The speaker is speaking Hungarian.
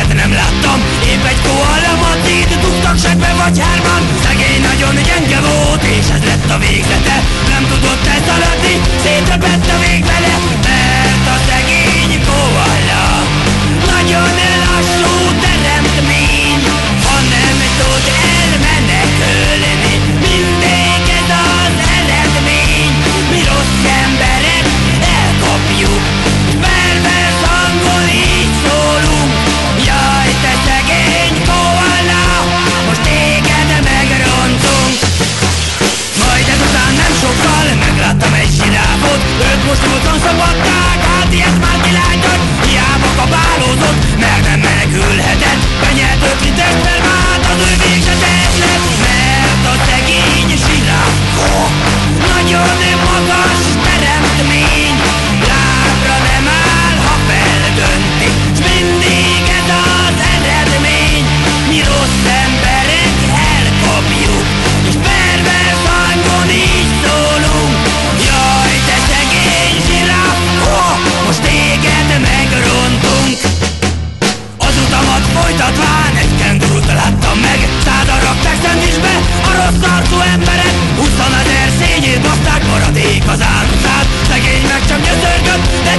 ilyet nem láttam. Épp egy koalamat itt dugtak zsebbe vagy hárman. Szegény nagyon 我装傻，我装。folytatván Egy kengurut láttam meg. Szádarok megszendítsbe a rossz arcú emberet Huszon az erszényét baszták maradék az árutát Szegény meg csak nyöszörgött, de